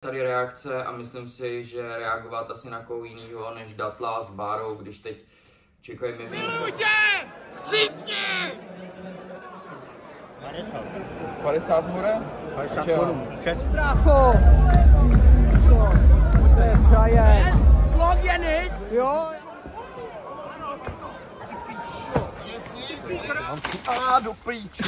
tady reakce a myslím si, že reagovat asi na koho jiného než Datla s Bárou, když teď čekají mi Miluji tě! Chcípni! 50 50 hore? 50 Čeho? korun. Čes. Brácho! Co? To je frajer. Vlog Janis! Jo? A do pryč.